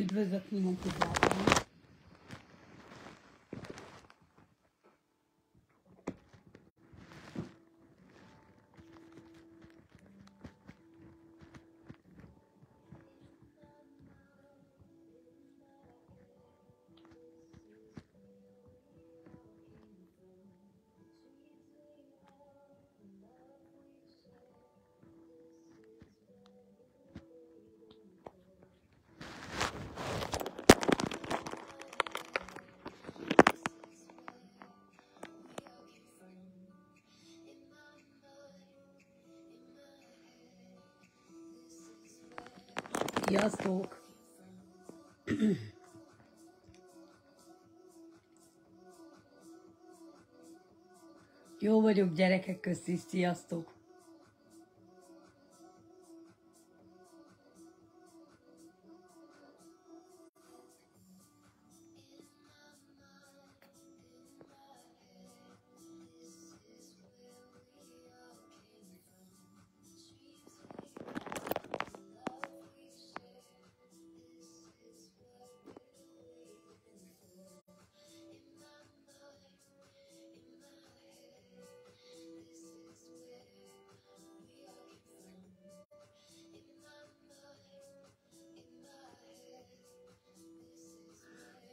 it was a chemotherapy. Sziasztok! Jó vagyok, gyerekek, köszi, sziasztok!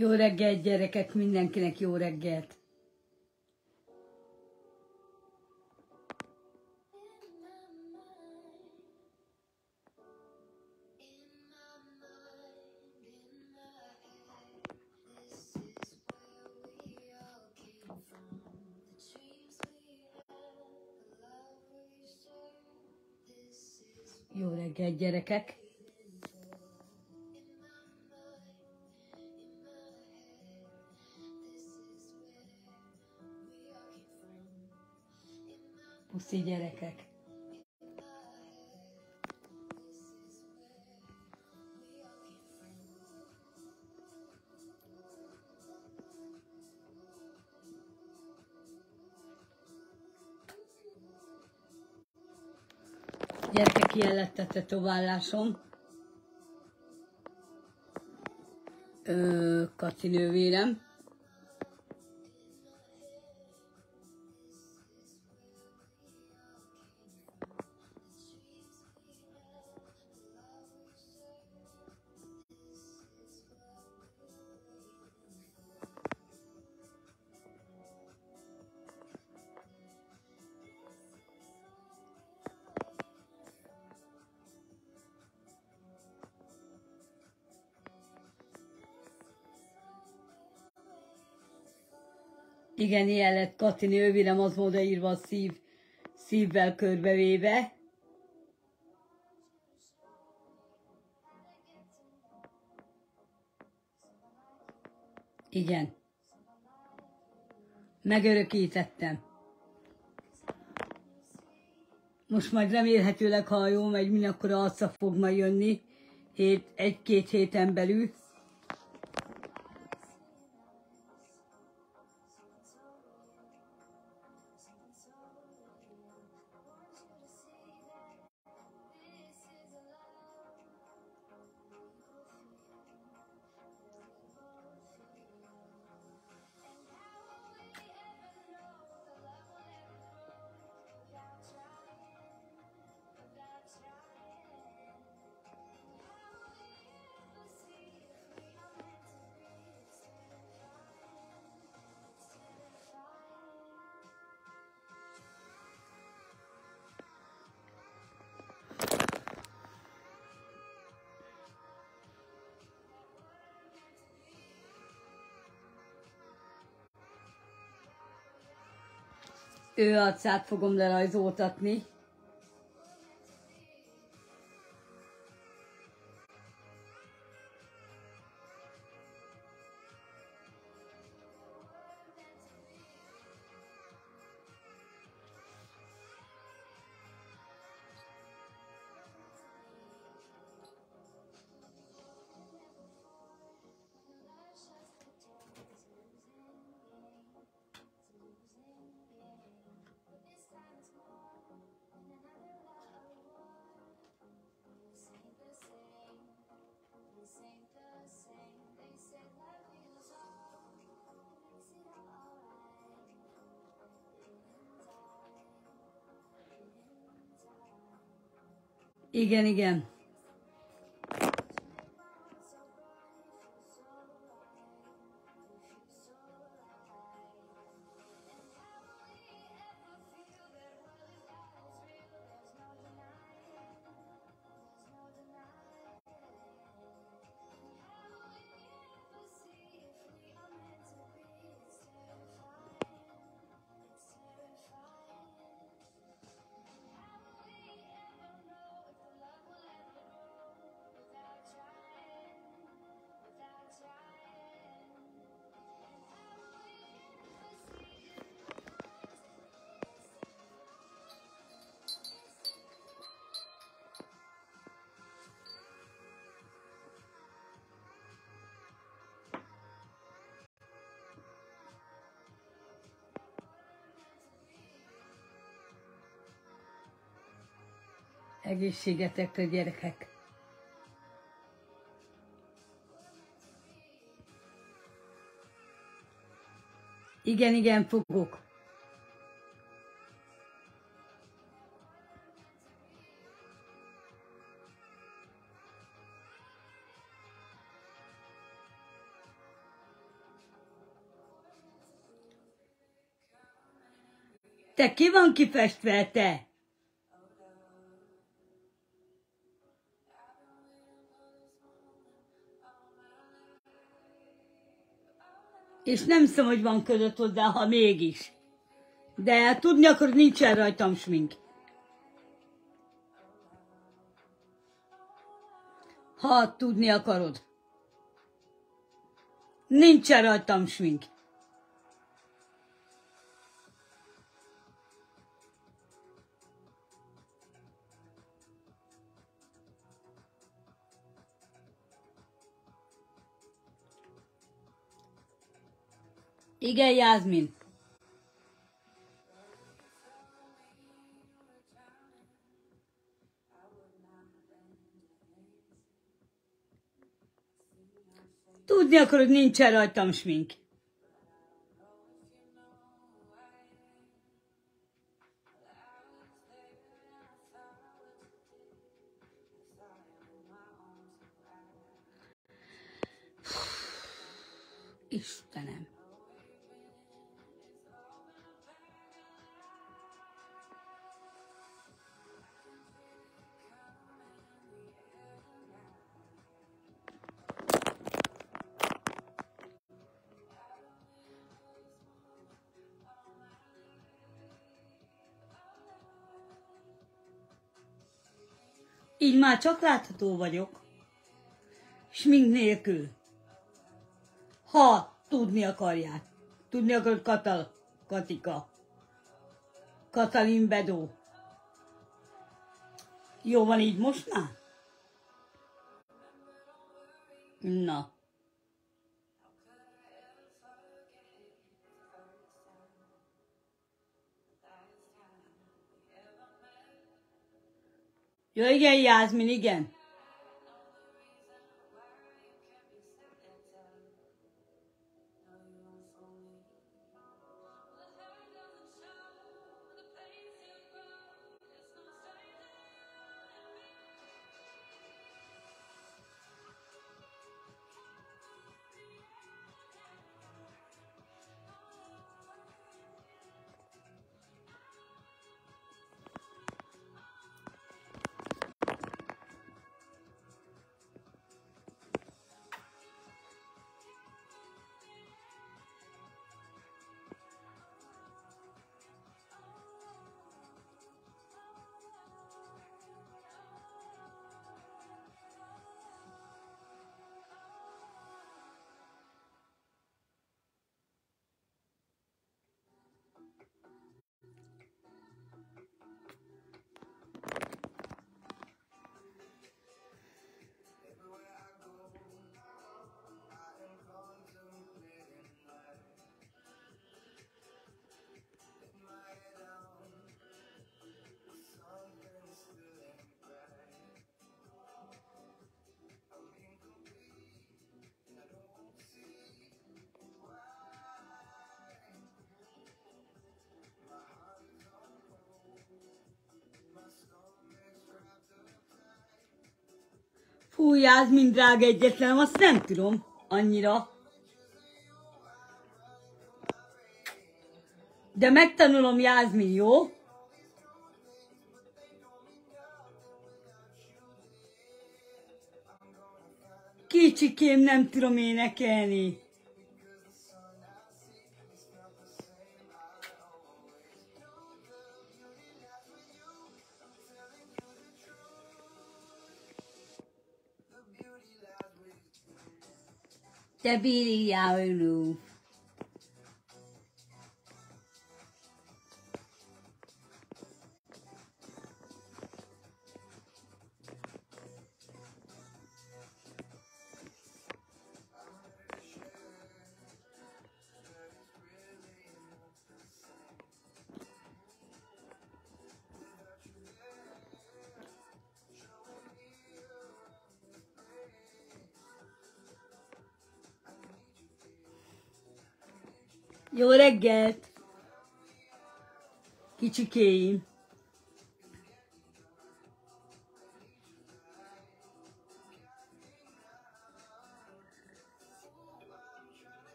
Jó reggelt, gyerekek, mindenkinek jó reggelt! Jó reggelt, gyerekek! Puszi gyerekek! Gyerekek, ilyen lett a tetovállásom. Ö, Kaci nővérem. Igen, ilyen lett Kati nővérem, az volt írva a szív, szívvel körbevéve. Igen. Megörökítettem. Most majd remélhetőleg, ha jó megy, min akkor arca fog majd jönni hét, egy-két héten belül. Ő arcát fogom lerajzoltatni. Igen, igen. Egészségetekre, gyerekek! Igen, igen, fogok. Te ki van kifestve, te? És nem hiszem, hogy van között hozzá, ha mégis. De tudni akkor nincsen rajtam smink. Ha tudni akarod. Nincsen rajtam smink. Igen, Jászmin. Tudni akarod, nincsen rajtam smink. Istenem. Így már csak látható vagyok. Smink nélkül. Ha tudni akarják. Tudni akarod Katal, Katika. Katalin Bedó. Jó van így most már? Na. Jó, igen, Jászmin, Fú, Jászmin drága egyetlen, azt nem tudom annyira. De megtanulom Jászmin, jó? Kicsikém nem tudom énekelni. Te bírjáuló. Jó reggelt! Kicsikéim!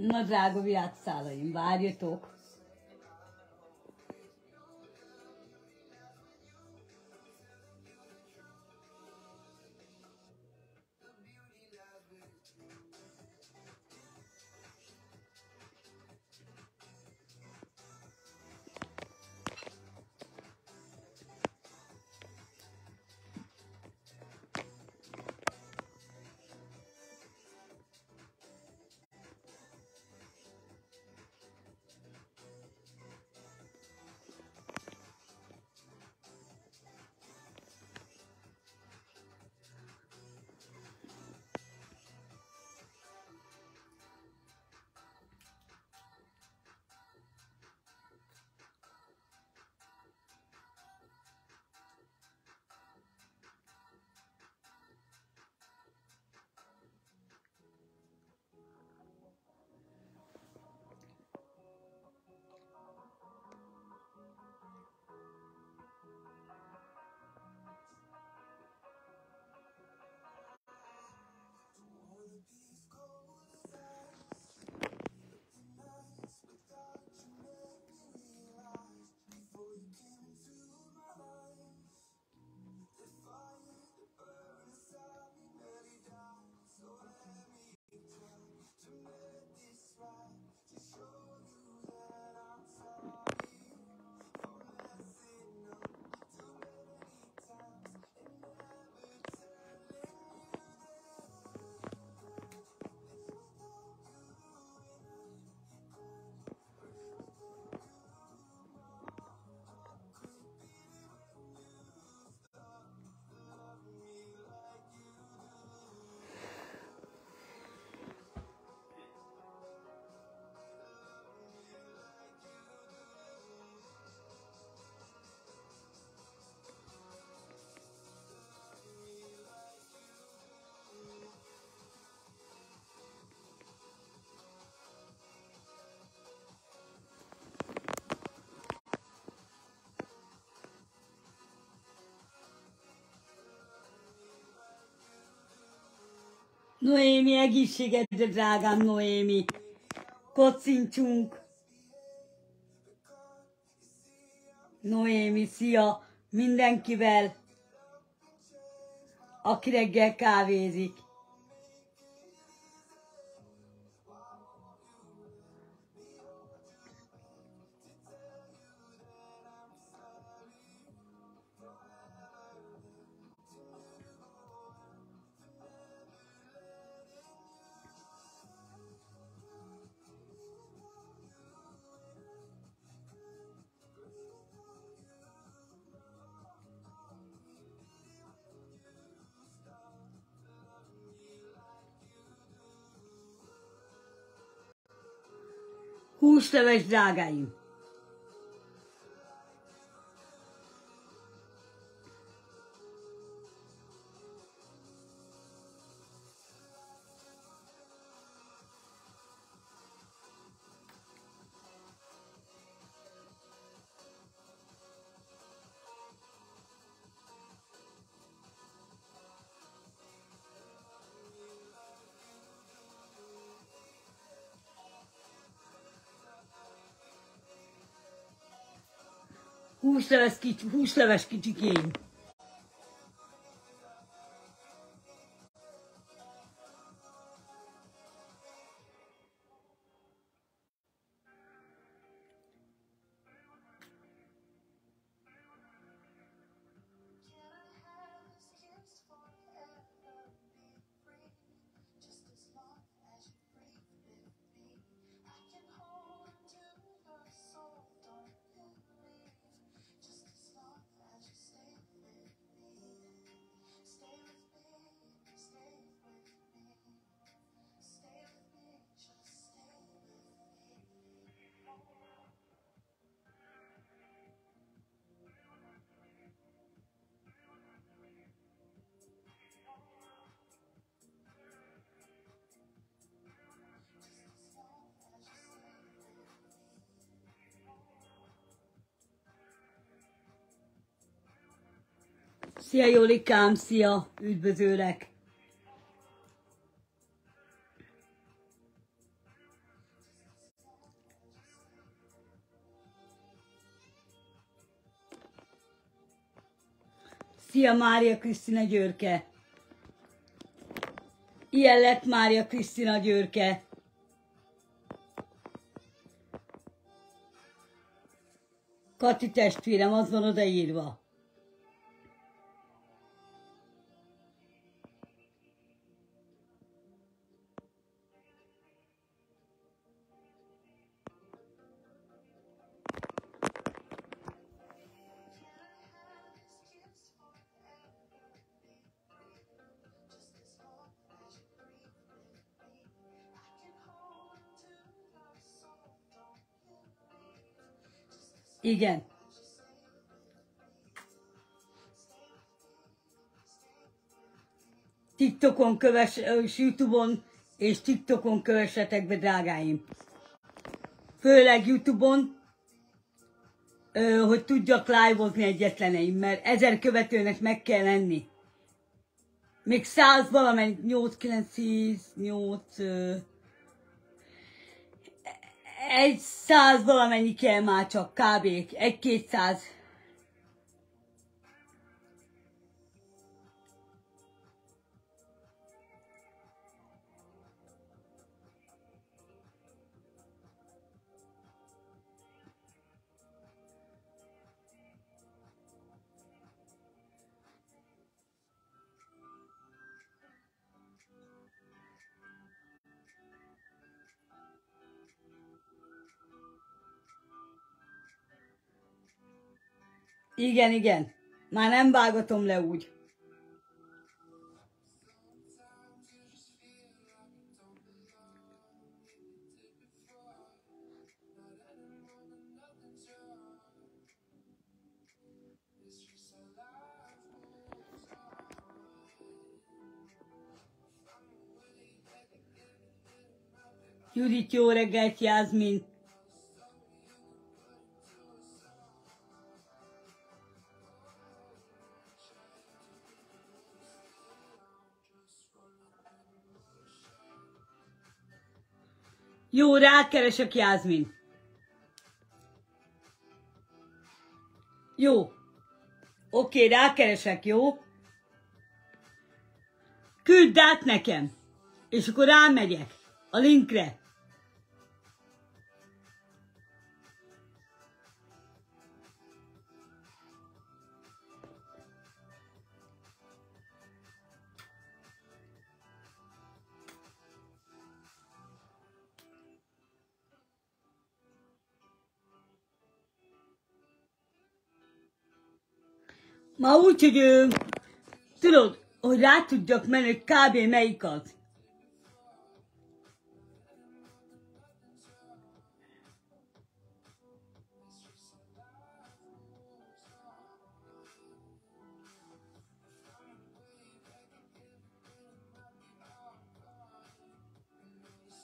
Na drága viátszálaim, várjatok! Noémi, egészségedre, drágám Noémi. Kocincsunk. Noémi, szia mindenkivel, aki reggel kávézik. Húsleves drágáim! Húsleves, kicsi, húsleves kicsikém. Szia Jolikám, szia, üdvözöllek. Szia Mária Krisztina Györke. Ilyen lett Mária Krisztina Györke. Kati testvérem, az van odaírva. Igen. TikTokon köves, és Youtube-on és TikTokon kövessetek be, drágáim. Főleg Youtube-on, hogy tudjak live-ozni egyetleneim, mert ezer követőnek meg kell lenni. Még száz valamennyi, 8, 9, 10, 8, egy száz valamennyi kell már csak kb. Egy-kétszáz. Igen, igen. Már nem vágatom le úgy. Judit, jó reggelt, Jászmin! Rákeresek, Jászmin. Jó. Oké, rákeresek, jó? Küldd át nekem, és akkor rámegyek a linkre. Ma úgy, hogy ő, tudod, hogy rá tudjak menni, hogy kb. melyik az.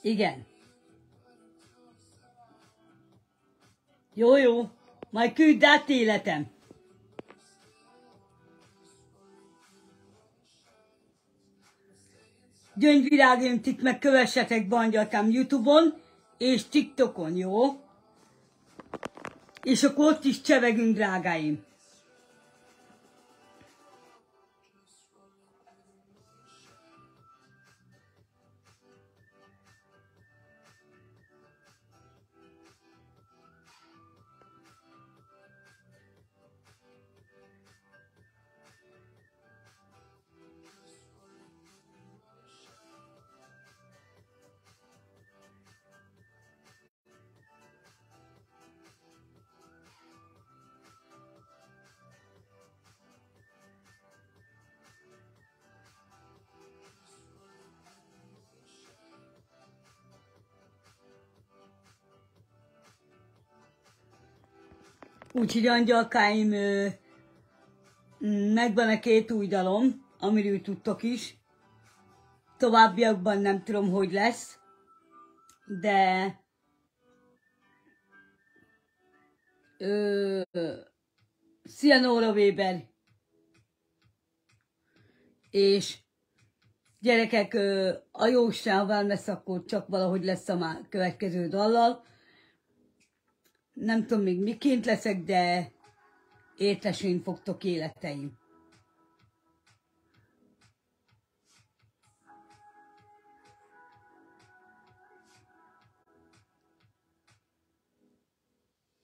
Igen. Jó, jó. Majd küld át életem. Gyöngyvirágöntit meg kövessetek Bangyatám Youtube-on és TikTokon, jó? És akkor ott is csevegünk, drágáim. Úgyhogy angyalkáim, megvan a két új dalom, amiről tudtok is. Továbbiakban nem tudom, hogy lesz, de ö, Szia Nóra Weber, és gyerekek, a jóságban lesz, akkor csak valahogy lesz a következő dallal nem tudom még miként leszek, de értesén fogtok életeim.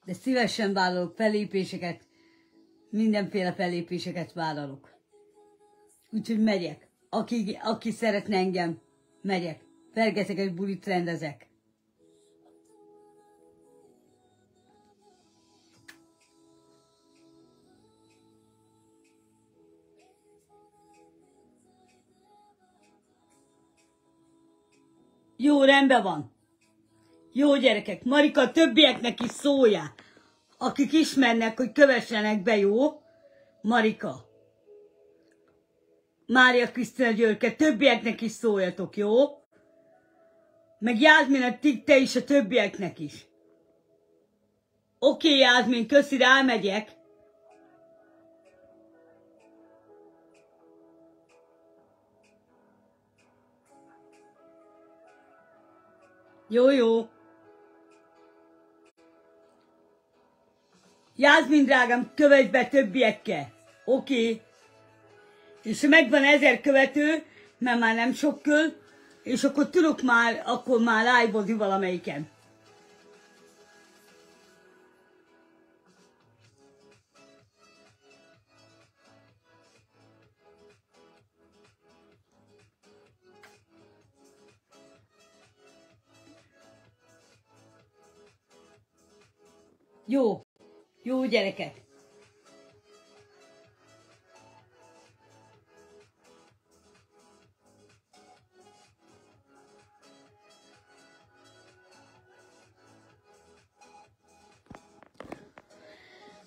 De szívesen vállalok felépéseket, mindenféle felépéseket vállalok. Úgyhogy megyek. Aki, aki szeretne engem, megyek. Fergeteges bulit rendezek. Jó, rendben van. Jó gyerekek, Marika többieknek is szólja, akik ismernek, hogy kövessenek be, jó? Marika. Mária Krisztina Györke, többieknek is szóljatok, jó? Meg Jászmin, te is a többieknek is. Oké, okay, Jászmin, köszi, rámegyek. Jó, jó. Jászmin drágám, követj be többiekkel. Oké. Okay. És megvan ezer követő, mert már nem sok köl, és akkor tudok már, akkor már live valamelyiken. Jó, jó gyerekek.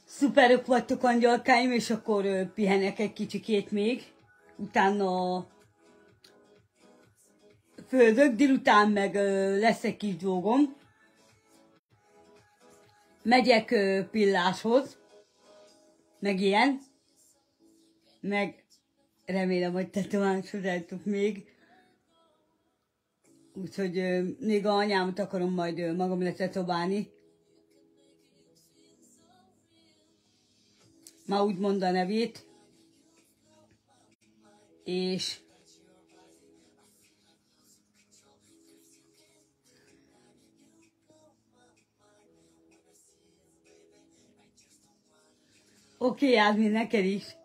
Szuperök vagytok angyalkáim, és akkor ö, pihenek egy kicsikét még. Utána földök, délután meg ö, lesz egy kis dolgom megyek pilláshoz, meg ilyen, meg remélem, hogy tetoválásodáltok még. Úgyhogy még a anyámat akarom majd magam letetoválni. Már úgy mond a nevét. És Oké, okay, Ádmi, neked is.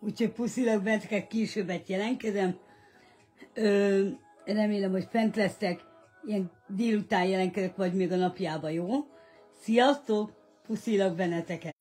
Úgyhogy puszilak benneteket későbbet jelentkezem. Ö, remélem, hogy fent lesztek. Ilyen délután jelentkezek, vagy még a napjában, jó? Sziasztok! Puszilak benneteket!